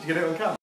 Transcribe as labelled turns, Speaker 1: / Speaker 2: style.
Speaker 1: Did you get it on camera?